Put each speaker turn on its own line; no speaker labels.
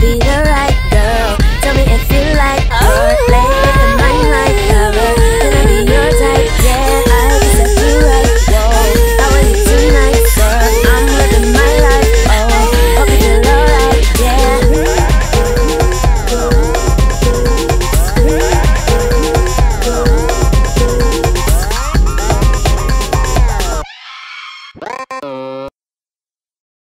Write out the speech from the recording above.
be the